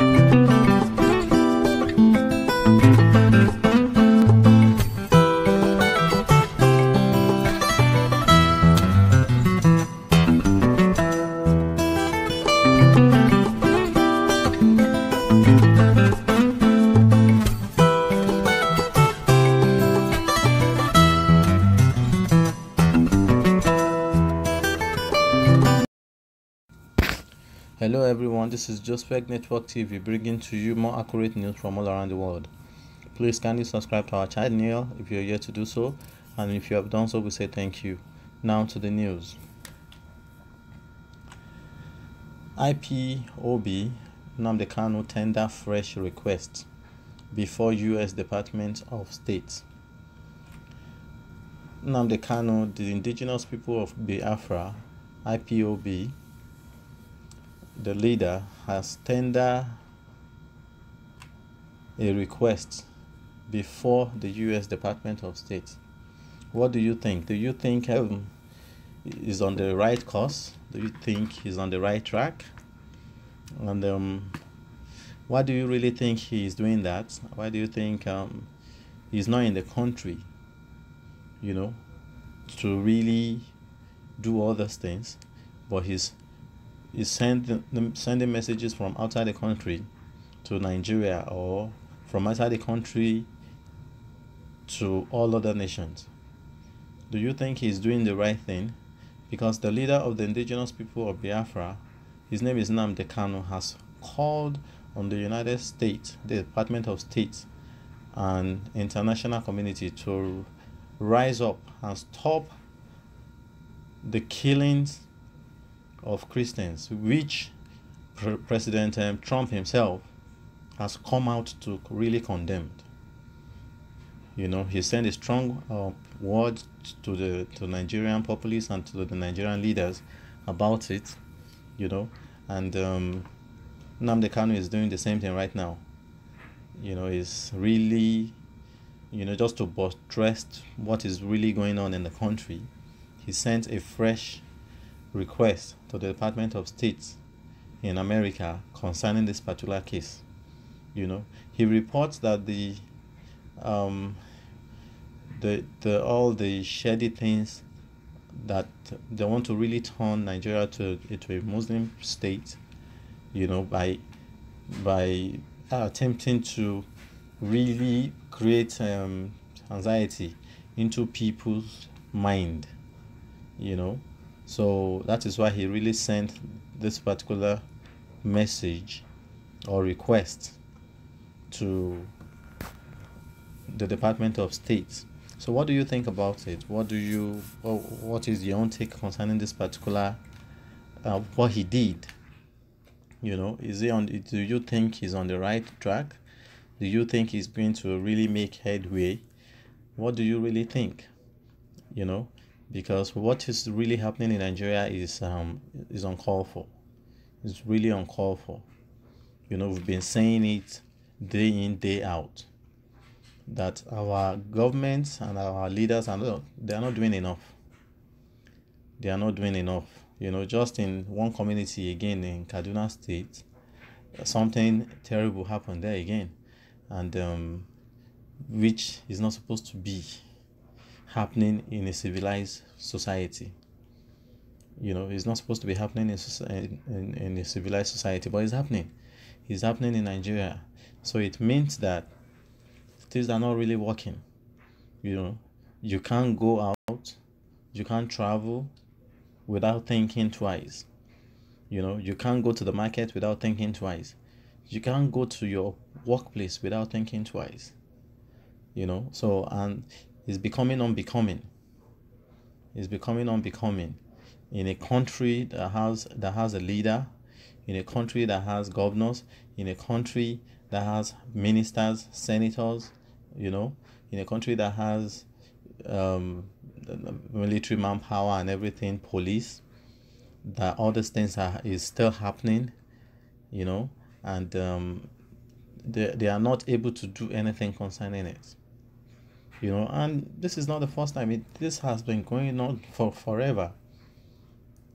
Música Hello everyone, this is Josfeg Network TV bringing to you more accurate news from all around the world. Please kindly subscribe to our channel if you're yet to do so, and if you have done so, we say thank you. Now to the news. IPOB Nnamdi Kanu tender fresh request before U.S. Department of State. Nnamdi Kanu, the indigenous people of Biafra, IPOB, the leader has tendered a request before the U.S. Department of State. What do you think? Do you think um, is on the right course? Do you think he's on the right track? And um, why do you really think he is doing that? Why do you think um, he's not in the country? You know, to really do all those things, but he's is send, sending messages from outside the country to Nigeria or from outside the country to all other nations. Do you think he's doing the right thing? Because the leader of the indigenous people of Biafra, his name is Nnamdi Kanu, has called on the United States, the Department of State, and international community to rise up and stop the killings of Christians, which Pre President um, Trump himself has come out to really condemn. You know, he sent a strong uh, word to the to Nigerian populace and to the Nigerian leaders about it. You know, and um, Nnamdi Kanu is doing the same thing right now. You know, is really, you know, just to buttress what is really going on in the country. He sent a fresh request to the Department of State in America concerning this particular case. You know, he reports that the um, the the all the shady things that they want to really turn Nigeria to into a Muslim state, you know, by by attempting to really create um, anxiety into people's mind, you know, so that is why he really sent this particular message or request to the Department of State. So what do you think about it? What do you what is your own take concerning this particular uh, what he did? You know, is he on do you think he's on the right track? Do you think he's going to really make headway? What do you really think? You know, because what is really happening in Nigeria is um, is uncalled for. It's really uncalled for. You know, we've been saying it day in day out that our governments and our leaders are not they are not doing enough. They are not doing enough. You know, just in one community again in Kaduna State, something terrible happened there again, and um, which is not supposed to be happening in a civilized society. You know, it's not supposed to be happening in, in, in a civilized society, but it's happening. It's happening in Nigeria. So it means that things are not really working. You know, you can't go out, you can't travel without thinking twice. You know, you can't go to the market without thinking twice. You can't go to your workplace without thinking twice. You know, so and is becoming unbecoming. Is becoming unbecoming in a country that has that has a leader, in a country that has governors, in a country that has ministers, senators, you know, in a country that has um, military manpower and everything, police, that all these things are is still happening, you know, and um, they, they are not able to do anything concerning it you know and this is not the first time it this has been going on for forever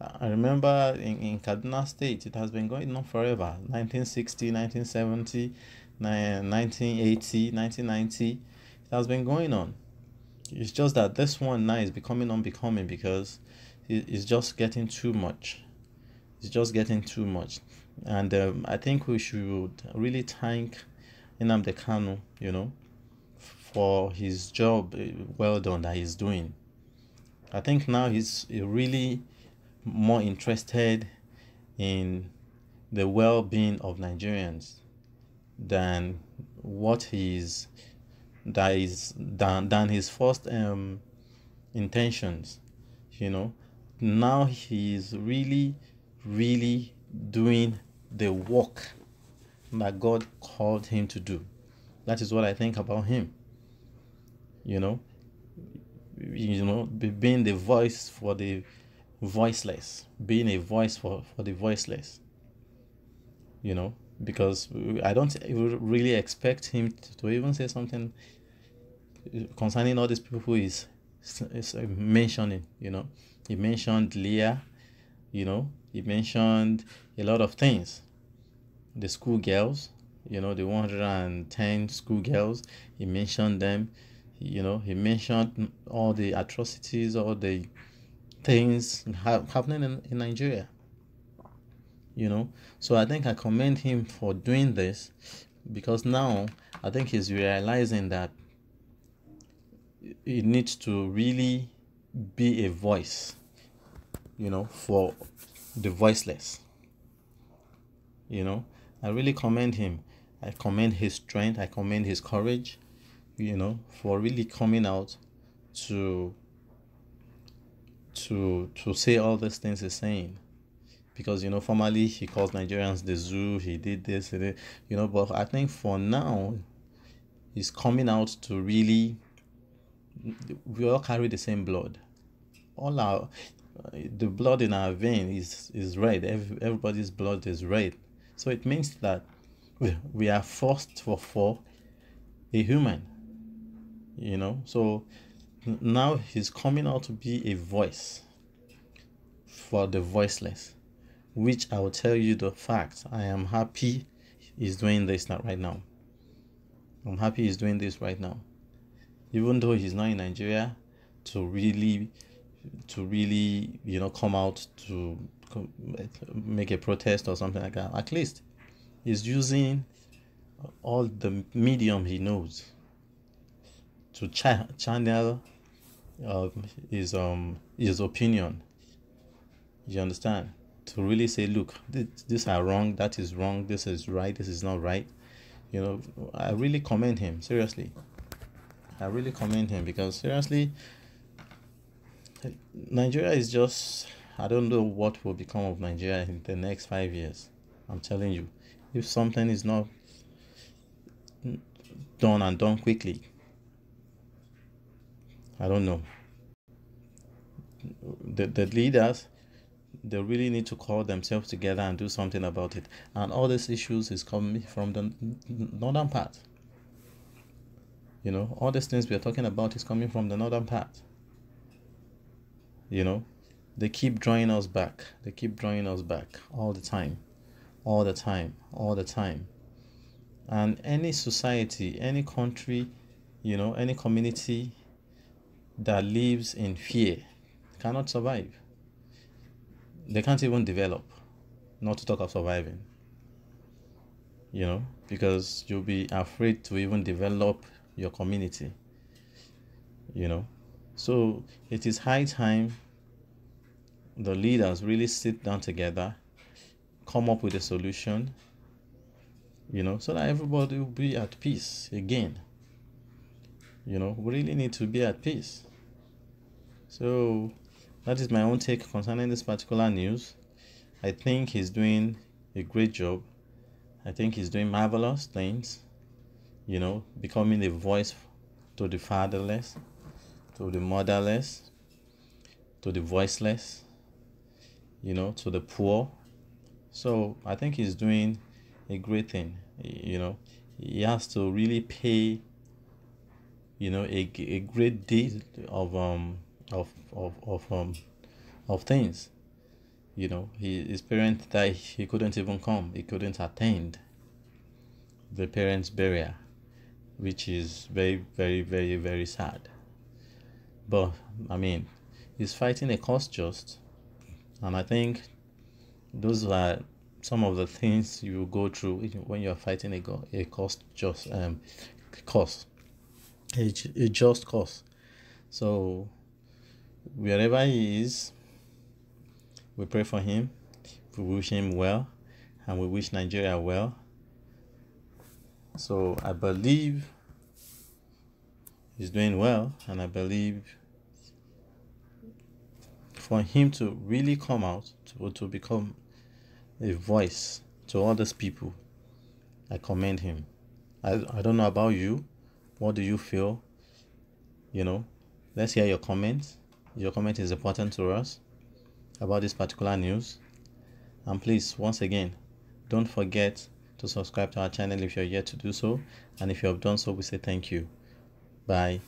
I remember in, in Kaduna State, it has been going on forever 1960, 1970, 1980, 1990. It has been going on. It's just that this one now is becoming unbecoming because it's just getting too much. It's just getting too much. And um, I think we should really thank Nnamdi Kanu, you know, for his job uh, well done that he's doing. I think now he's really more interested in the well-being of Nigerians than what he's that is than, than his first um intentions you know. Now he's really really doing the work that God called him to do. That is what I think about him you know you know being the voice for the voiceless being a voice for, for the voiceless you know because i don't really expect him to even say something concerning all these people who is, is mentioning you know. He mentioned leah you know. He mentioned a lot of things. The school girls you know the 110 school girls he mentioned them you know he mentioned all the atrocities all the things ha- happening in, in Nigeria. You know, so I think I commend him for doing this because now I think he's realizing that he needs to really be a voice, you know, for the voiceless. You know, I really commend him. I commend his strength. I commend his courage, you know, for really coming out to to to say all these things he's saying. Because you know formally he calls nigerians the zoo he did this you know but i think for now he's coming out to really we all carry the same blood. All our the blood in our vein is is red. Every, everybody's blood is red. So it means that we, we are forced for for a human you know? So now he's coming out to be a voice for the voiceless which i will tell you the fact i am happy he's doing this not right now. I'm happy he's doing this right now. Even though he's not in nigeria to really to really you know come out to make a protest or something like that at least he's using all the medium he knows to ch- channel uh, his um his opinion. You understand? To really say, look, this, this are wrong, that is wrong, this is right, this is not right. You know, I really commend him seriously. I really commend him because seriously, Nigeria is just I don't know what will become of Nigeria in the next five years. I'm telling you, if something is not done and done quickly, I don't know. The, the leaders, they really need to call themselves together and do something about it. And all these issues is coming from the northern part. You know, all these things we are talking about is coming from the northern part. You know, they keep drawing us back. They keep drawing us back all the time, all the time, all the time. And any society, any country, you know, any community that lives in fear cannot survive. They can't even develop, not to talk of surviving. You know, because you'll be afraid to even develop your community. You know, so it is high time the leaders really sit down together, come up with a solution, you know, so that everybody will be at peace again. You know, we really need to be at peace. So that is my own take concerning this particular news. I think he's doing a great job. I think he's doing marvelous things. You know, becoming a voice to the fatherless, to the motherless, to the voiceless, you know, to the poor. So I think he's doing a great thing. You know, he has to really pay, you know, a, a great deal of um of of of um of things. You know, he, his parents died, he couldn't even come, he couldn't attend the parents' burial, which is very, very, very, very sad. But, I mean, he's fighting a cause just, and I think those are some of the things you go through when you're fighting a, a cost just um cause a, a just cause so wherever he is we pray for him we wish him well and we wish nigeria well so i believe he's doing well and i believe for him to really come out to, to become a voice to all these people. I commend him. I, I don't know about you. What do you feel? You know, let's hear your comments. Your comment is important to us about this particular news. And please, once again, don't forget to subscribe to our channel if you're yet to do so. And if you have done so, we say thank you. Bye.